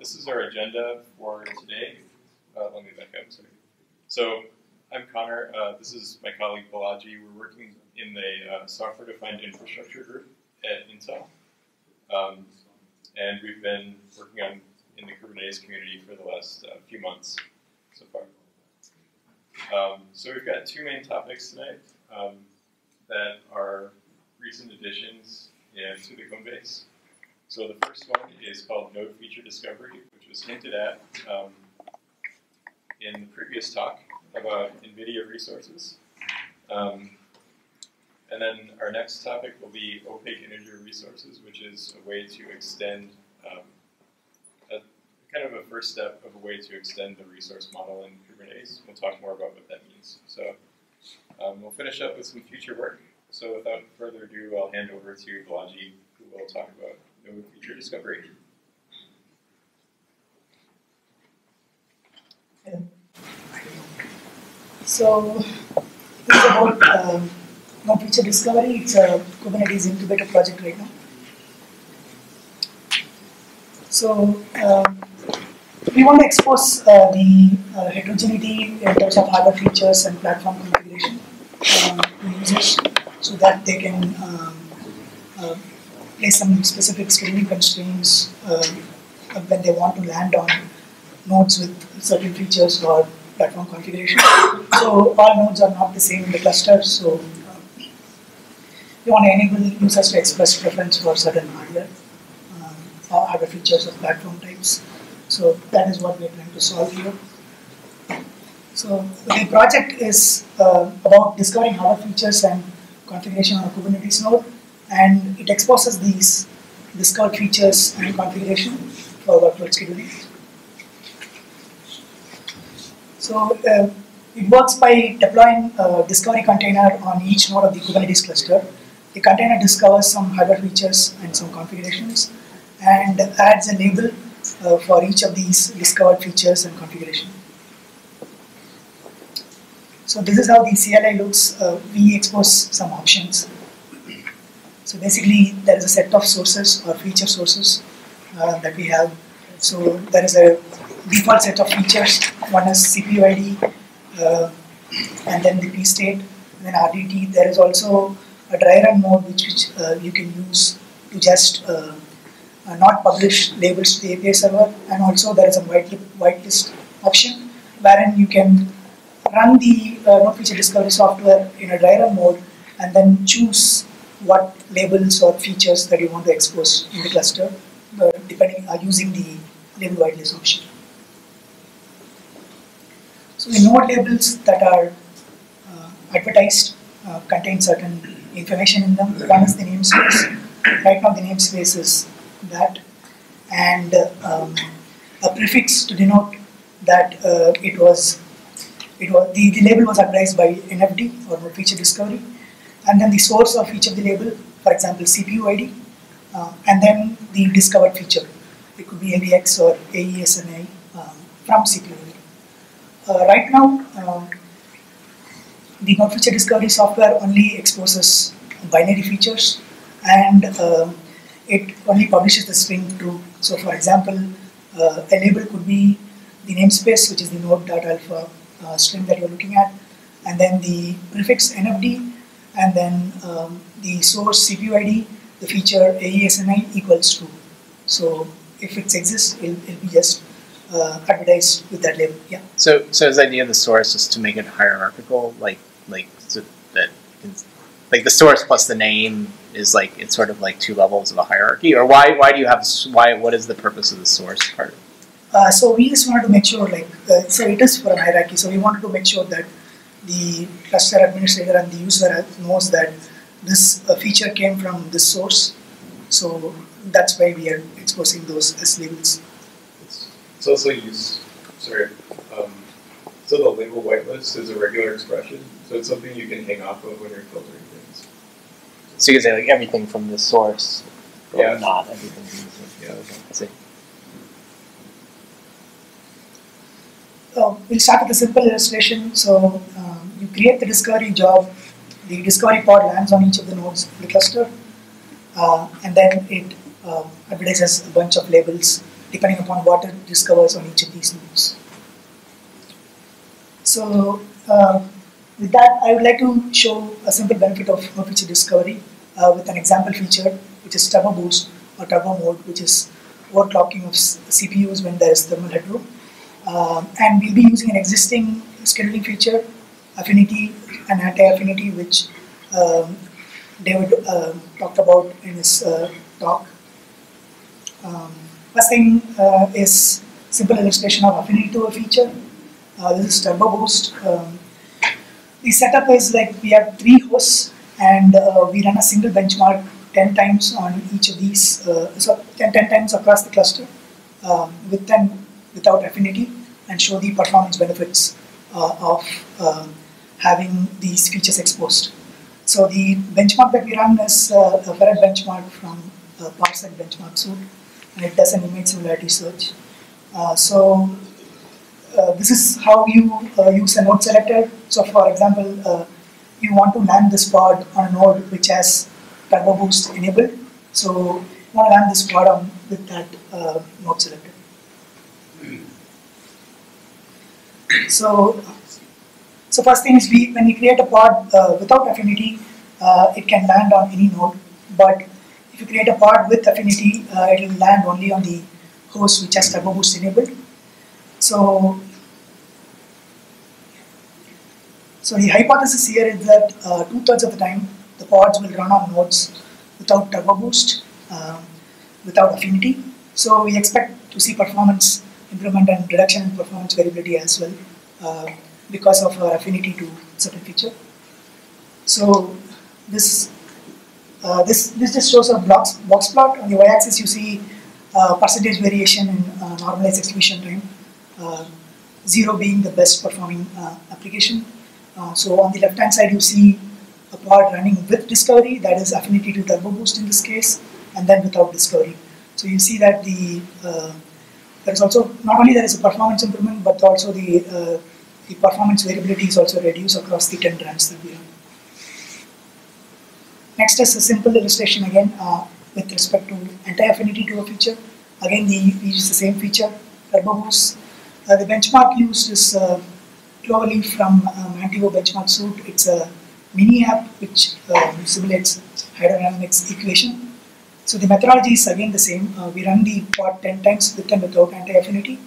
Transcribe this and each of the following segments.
this is our agenda for today. Uh, let me back up. Sorry. So I'm Connor. Uh, this is my colleague Balaji. We're working in the uh, software-defined infrastructure group at Intel, um, and we've been working on in the Kubernetes community for the last uh, few months so far. Um, so we've got two main topics tonight um, that are recent additions yeah, to the base. So the first one is called Node Feature Discovery, which was hinted at um, in the previous talk about NVIDIA resources. Um, and then our next topic will be opaque integer resources, which is a way to extend, um, a, kind of a first step of a way to extend the resource model in Kubernetes. We'll talk more about what that means. So um, we'll finish up with some future work. So without further ado, I'll hand over to Balaji, who will talk about node feature discovery. So this is about um, node feature discovery. It's a Kubernetes incubator project right now. So um, we want to expose uh, the uh, heterogeneity in terms of hardware features and platform configuration uh, to users so that they can um, uh, place some specific scaling constraints uh, when they want to land on nodes with certain features or platform configuration. So all nodes are not the same in the cluster, so uh, we want to enable users to express preference for certain hardware um, or other features or platform types. So that is what we are trying to solve here. So the project is uh, about discovering hardware features and configuration on a Kubernetes node, and it exposes these discovered features and configuration for workload scheduling. So uh, it works by deploying a discovery container on each node of the Kubernetes cluster. The container discovers some hardware features and some configurations and adds a label uh, for each of these discovered features and configuration. So this is how the CLI looks. Uh, we expose some options. So basically, there is a set of sources or feature sources uh, that we have. So there is a default set of features. One is CPU ID, uh, and then the P state, and then RDT. There is also a dry run mode which, which uh, you can use to just uh, uh, not publish labels to the API server, and also there is a white whitelist option wherein you can run the uh, node feature discovery software in a dry run mode and then choose what labels or features that you want to expose in the cluster, depending uh, using the label whitelist option. So the node labels that are uh, advertised uh, contain certain information in them. One is the namespace. Right now the namespace is that, and um, a prefix to denote that uh, it was it was the, the label was advertised by NFD or feature discovery, and then the source of each of the label, for example, CPU ID, uh, and then the discovered feature. It could be AVX or AESNI um, from CPU ID. Uh, right now, uh, the node feature discovery software only exposes binary features and uh, it only publishes the string true. So for example, uh, a label could be the namespace, which is the node.alpha uh, string that you're looking at, and then the prefix NFD, and then um, the source CPU ID, the feature AESNI equals true. So if it exists, it'll, it'll be just uh, advertised with that label. Yeah. So, so his idea of the source is to make it hierarchical, like, like so that, like the source plus the name is like it's sort of like two levels of a hierarchy, or why, why do you have why? What is the purpose of the source part? Uh, so we just wanted to make sure, like, uh, so it is for a hierarchy. So we wanted to make sure that the cluster administrator and the user knows that this uh, feature came from this source. So that's why we are exposing those as labels. It's also used, sorry, um, so the label whitelist is a regular expression, so it's something you can hang off of when you're filtering things. So you can say like everything from the source, but Yeah. not everything from the source. Yeah. Okay, I see. Uh, we'll start with a simple illustration. So um, you create the discovery job, the discovery pod lands on each of the nodes of the cluster, uh, and then it uh, advertises a bunch of labels depending upon what it discovers on each of these nodes. So uh, with that, I would like to show a simple benefit of feature discovery uh, with an example feature, which is turbo boost or turbo mode, which is overclocking of CPUs when there is thermal headroom. Um, and we'll be using an existing scheduling feature, affinity and anti-affinity, which um, David uh, talked about in his uh, talk. Um, first thing uh, is simple illustration of affinity to a feature. Uh, this is Turbo Boost. Um, the setup is like we have three hosts and uh, we run a single benchmark 10 times on each of these, uh, so 10, 10 times across the cluster um, with and without affinity and show the performance benefits of um, having these features exposed. So the benchmark that we run is uh, a Ferret benchmark from uh, Parsec benchmark suite, and it does an image similarity search. Uh, so uh, this is how you uh, use a node selector. So for example, uh, you want to land this pod on a node which has turbo boost enabled. So you want to land this pod on with that node selector. So so first thing is we, when we create a pod uh, without affinity, uh, it can land on any node. But if you create a pod with affinity, uh, it will land only on the host which has turbo boost enabled. So, so the hypothesis here is that uh, two-thirds of the time the pods will run on nodes without turbo boost, uh, without affinity. So we expect to see performance improvement and reduction in performance variability as well. Because of our affinity to certain feature. So this uh, this this just shows a box box plot on the y-axis. You see uh, percentage variation in uh, normalized execution time, uh, zero being the best performing uh, application. Uh, so on the left hand side, you see a pod running with discovery, that is affinity to turbo boost in this case, and then without discovery. So you see that the there is also not only there is a performance improvement, but also the the performance variability is also reduced across the 10 runs that we run. Next is a simple illustration again uh, with respect to anti-affinity to a feature. Again, we use the same feature, TurboBoost. Uh, the benchmark used is uh, from uh, Mantevo benchmark suite. It's a mini app which uh, simulates hydrodynamics equation. So the methodology is again the same. Uh, we run the pod 10 times with and without anti-affinity,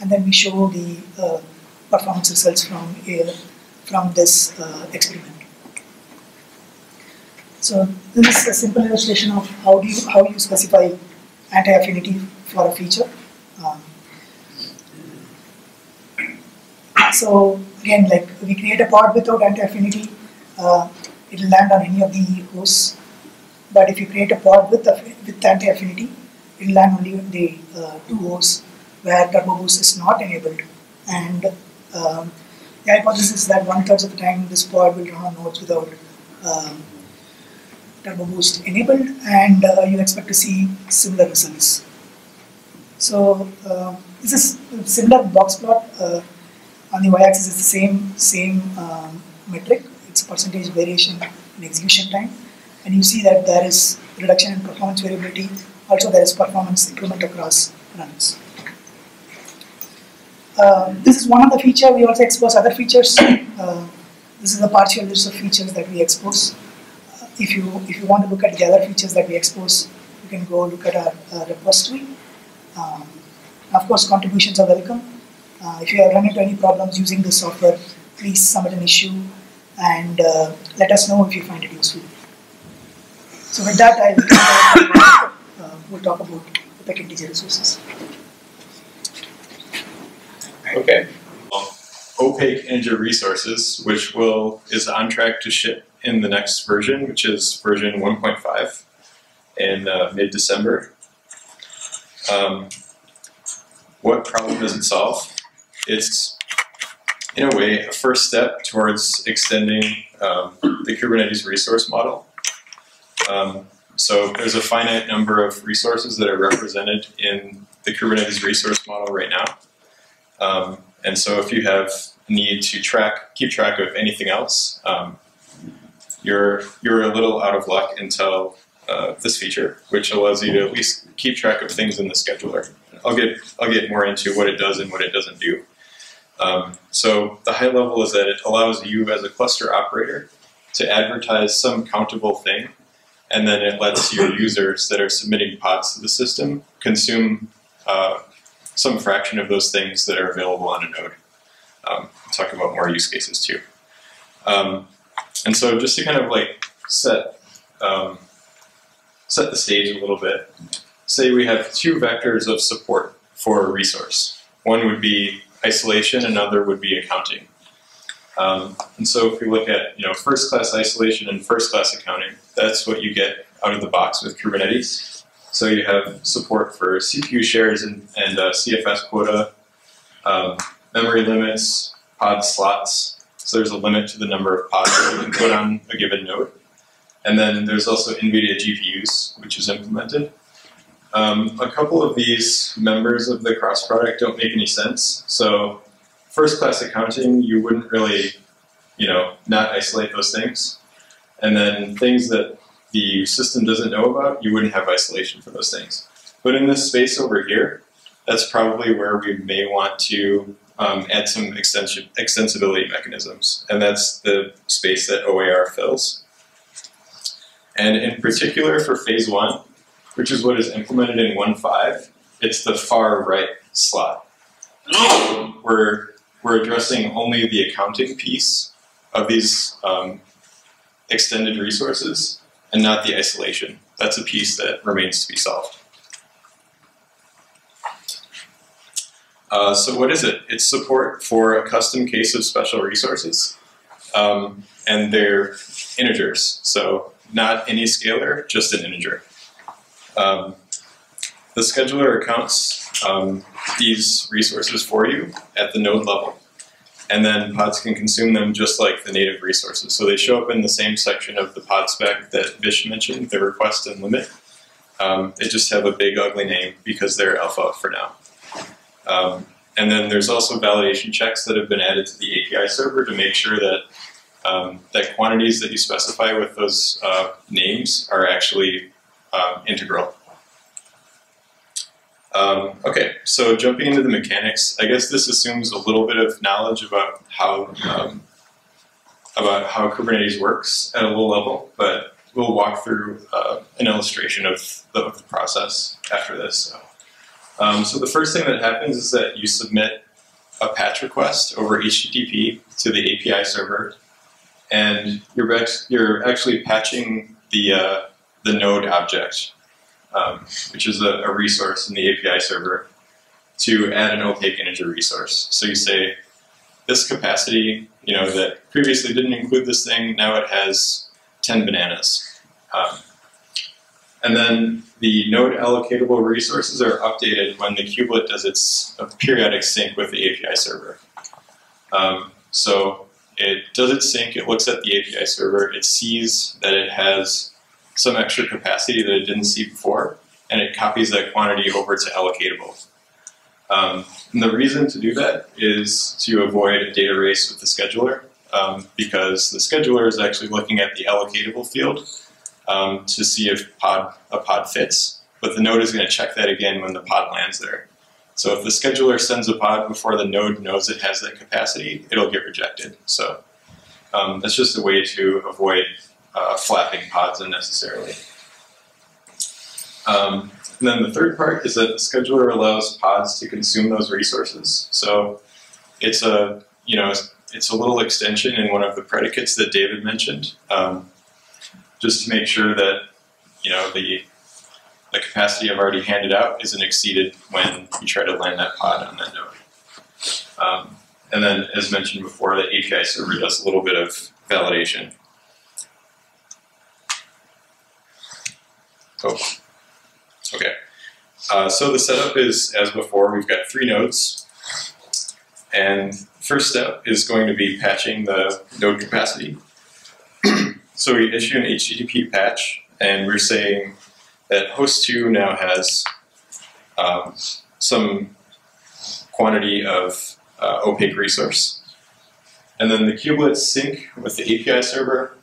and then we show the uh, performance results from from this uh, experiment. So this is a simple illustration of how do you how you specify anti-affinity for a feature. Um, so again, like we create a pod without anti-affinity, uh, it will land on any of the hosts. But if you create a pod with with anti-affinity, it will land only on the uh, two hosts where turbo boost is not enabled, and um, the hypothesis is that one third of the time this pod will run on nodes without um, turbo boost enabled, and uh, you expect to see similar results. So uh, this is a similar box plot. Uh, on the y-axis is the same same um, metric. It's percentage variation in execution time, and you see that there is reduction in performance variability. Also, there is performance improvement across runs. Uh, this is one of the feature. We also expose other features. Uh, this is the partial list of features that we expose. Uh, if you if you want to look at the other features that we expose, you can go look at our repository. Um, of course, contributions are welcome. Uh, if you have run into any problems using this software, please submit an issue and uh, let us know if you find it useful. So with that, I'll we'll talk about the opaque resources. Okay. Opaque integer resources, which will is on track to ship in the next version, which is version 1.5 in uh, mid-December. Um, what problem does it solve? It's, in a way, a first step towards extending um, the Kubernetes resource model. Um, so there's a finite number of resources that are represented in the Kubernetes resource model right now. Um, and so if you have need to track, keep track of anything else, um, you're, you're a little out of luck until uh, this feature, which allows you to at least keep track of things in the scheduler. I'll get I'll get more into what it does and what it doesn't do. Um, so the high level is that it allows you as a cluster operator to advertise some countable thing, and then it lets your users that are submitting pods to the system consume uh, some fraction of those things that are available on a node. Um, talk about more use cases too. Um, and so just to kind of like set um, set the stage a little bit, say we have two vectors of support for a resource. One would be isolation, another would be accounting. Um, and so if we look at you know first class isolation and first class accounting, that's what you get out of the box with Kubernetes. So you have support for CPU shares and, and uh, CFS quota, um, memory limits, pod slots. So there's a limit to the number of pods that you can put on a given node. And then there's also NVIDIA GPUs, which is implemented. Um, a couple of these members of the cross product don't make any sense. So first class accounting, you wouldn't really, you know, not isolate those things. And then things that the system doesn't know about, you wouldn't have isolation for those things. But in this space over here, that's probably where we may want to um, add some extension, extensibility mechanisms. And that's the space that OIR fills. And in particular for phase one, which is what is implemented in 1.5, it's the far right slot. We're, we're addressing only the accounting piece of these um, extended resources and not the isolation. That's a piece that remains to be solved. Uh, so what is it? It's support for a custom case of special resources. Um, and they're integers. So not any scalar, just an integer. Um, the scheduler accounts um, these resources for you at the node level. And then pods can consume them just like the native resources. So they show up in the same section of the pod spec that Vish mentioned, the request and limit. Um, they just have a big ugly name because they're alpha for now. Um, and then there's also validation checks that have been added to the API server to make sure that um, that quantities that you specify with those uh, names are actually um, integral. Um, okay, so jumping into the mechanics, I guess this assumes a little bit of knowledge about how um, about how Kubernetes works at a low level, but we'll walk through uh, an illustration of the, of the, process after this. So. Um, so the first thing that happens is that you submit a patch request over HTTP to the API server and you're you're actually patching the uh, the node object, um, which is a, a, resource in the API server, to add an opaque integer resource. So you say this capacity, you know, that previously didn't include this thing, now it has 10 bananas. Um, and then the node allocatable resources are updated when the kubelet does its periodic sync with the API server. Um, so it does its sync, it looks at the API server, it sees that it has some extra capacity that it didn't see before, and it copies that quantity over to allocatable. Um, and the reason to do that is to avoid a data race with the scheduler, um, because the scheduler is actually looking at the allocatable field um, to see if pod, a pod fits, but the node is going to check that again when the pod lands there. So if the scheduler sends a pod before the node knows it has that capacity, it'll get rejected. So um, that's just a way to avoid uh, flapping pods unnecessarily. Um, and then the third part is that the scheduler allows pods to consume those resources. So it's a you know it's a little extension in one of the predicates that David mentioned, um, just to make sure that you know the the capacity I've already handed out isn't exceeded when you try to land that pod on that node. Um, and then, as mentioned before, the API server does a little bit of validation. Oh, okay. Uh, so the setup is as before. We've got three nodes, and first step is going to be patching the node capacity. so we issue an HTTP patch, and we're saying that host 2 now has um, some quantity of uh, opaque resource. And then the kubelets sync with the API server,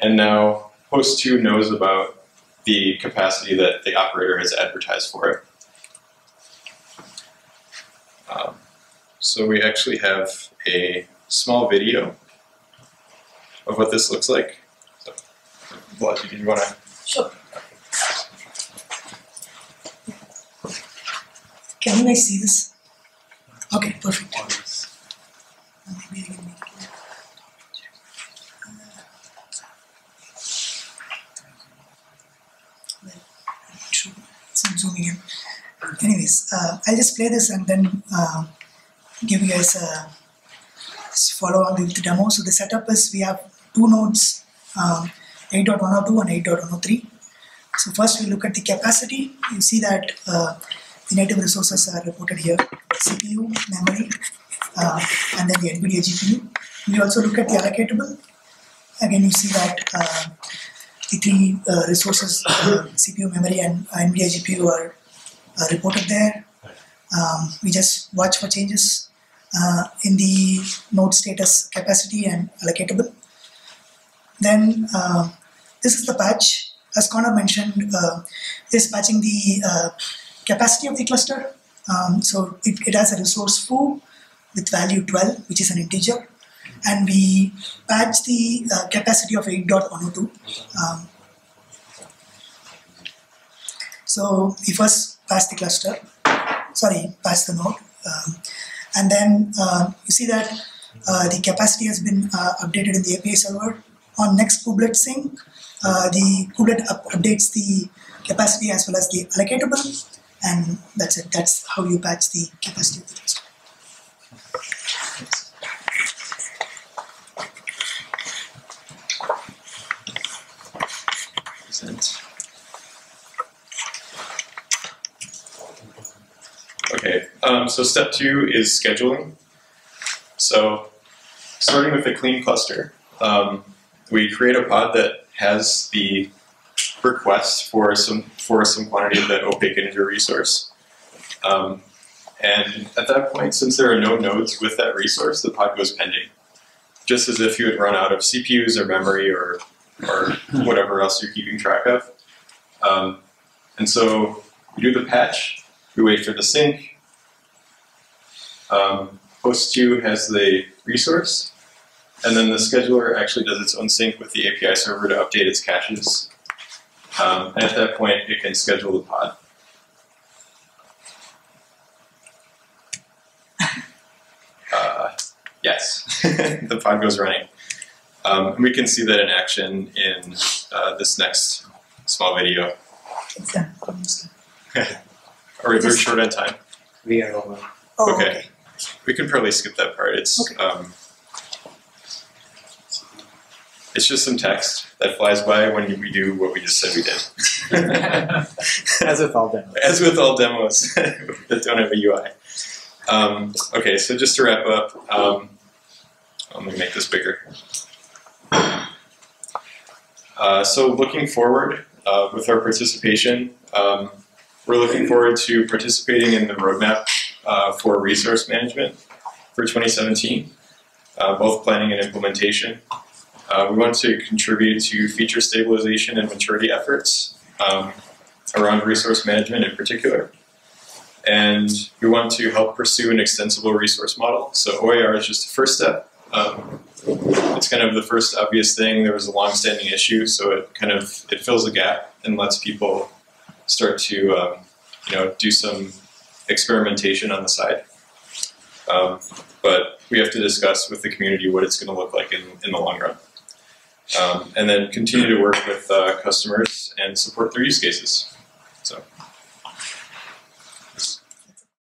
and now host 2 knows about the capacity that the operator has advertised for it. Um, so we actually have a small video of what this looks like. So, did you want to? Sure. Can I see this? Okay, perfect. Maybe I can make it. Well, true. So I'm zooming in. Anyways, uh, I'll just play this and then uh, give you guys a follow on with the demo. So the setup is we have two nodes, um, 8.102 and 8.103. So first we look at the capacity. You see that uh, the native resources are reported here, CPU, memory, uh, and then the NVIDIA GPU. We also look at the allocatable. Again, you see that uh, the three uh, resources, CPU, memory, and NVIDIA GPU are uh, reported there. Um, we just watch for changes uh, in the node status capacity and allocatable. Then uh, this is the patch. As Connor mentioned, uh, this patching the uh, capacity of the cluster. Um, so it, it has a resource foo with value 12, which is an integer. And we patch the uh, capacity of 8.102. Um, so we first pass the cluster, sorry, pass the node. Um, and then uh, you see that uh, the capacity has been uh, updated in the API server. On next kubelet sync, uh, the kubelet up updates the capacity as well as the allocatable, and that's it. That's how you patch the capacity of the cluster. Okay, um, so step two is scheduling. So starting with a clean cluster, um, we create a pod that has the request for some for some quantity of that opaque integer resource. Um, and at that point, since there are no nodes with that resource, the pod goes pending. Just as if you had run out of CPUs or memory or, or whatever else you're keeping track of. Um, and so we do the patch, we wait for the sync. Um, host 2 has the resource, and then the scheduler actually does its own sync with the API server to update its caches. Um, and at that point, it can schedule the pod. Uh, yes, the pod goes running. Um, we can see that in action in uh, this next small video. It's done. Almost done. Are we very short on time? We are over. Oh, Okay. okay. We can probably skip that part. It's Okay. um, it's just some text that flies by when we do what we just said we did. As with all demos. As with all demos that don't have a UI. Um, okay, so just to wrap up, um, let me make this bigger. Uh, so looking forward uh, with our participation, um, we're looking forward to participating in the roadmap uh, for resource management for 2017, uh, both planning and implementation. Uh, we want to contribute to feature stabilization and maturity efforts um, around resource management in particular. And we want to help pursue an extensible resource model. So OIR is just the first step. Um, it's kind of the first obvious thing. There was a long-standing issue, so it kind of it fills a gap and lets people start to um, you know do some experimentation on the side. Um, but we have to discuss with the community what it's going to look like in, in the long run. Um, and then continue to work with uh, customers and support their use cases.